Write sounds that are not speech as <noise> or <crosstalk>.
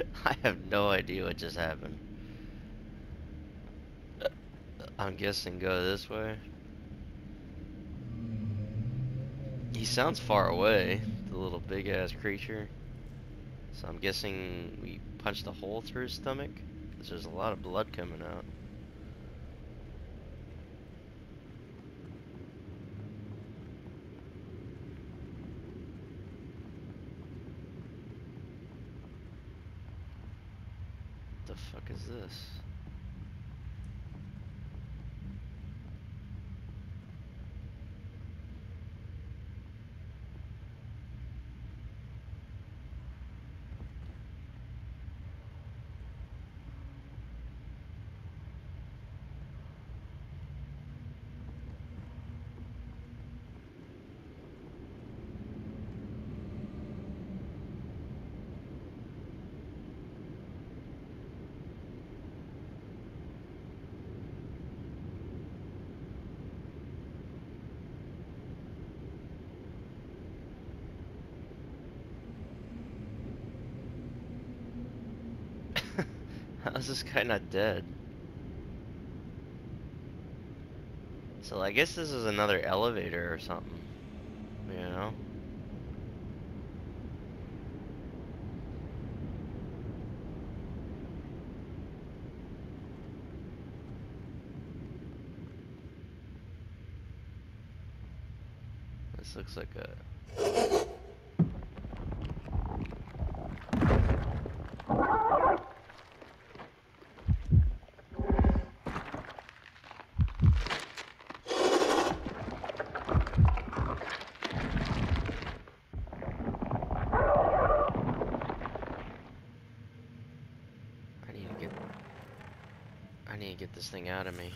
<laughs> I have no idea what just happened. I'm guessing go this way. He sounds far away, the little big ass creature. So I'm guessing we punched a hole through his stomach. Cause there's a lot of blood coming out. The fuck is this? Is this guy not dead? So I guess this is another elevator or something. You know? This looks like a I need to get I need to get this thing out of me.